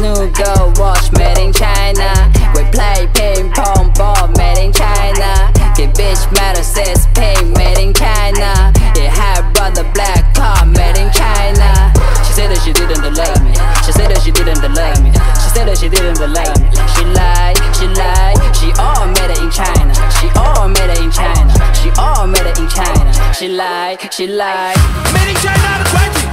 New Dogg watch made in China. We play ping pong ball made in China. Get bitch metal says pink made in China. It had brother black car made in China. She said that she didn't delay me. She said that she didn't delay me. She said that she didn't delay me. She lied, she lied. She all made it in China. She all made it in China. She all made it in China. She lied, she lied. Made in China, that's right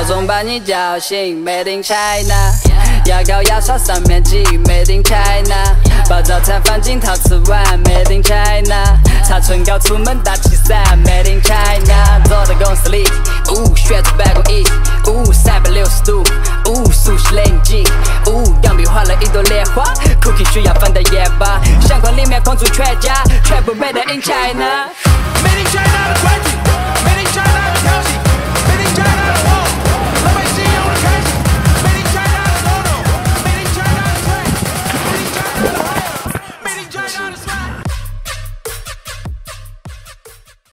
老总把你叫醒，Made in China。牙膏牙刷上面挤，Made in China。把早餐放进陶瓷碗，Made in China。擦唇膏出门打气伞，Made in China。坐在公司里，呜，学着办公椅，呜，三百六十度，呜，熟悉雷击，呜，钢笔画了一朵莲花，Cookie 需要放的盐巴，相框里面框住全家，全部 Made in China。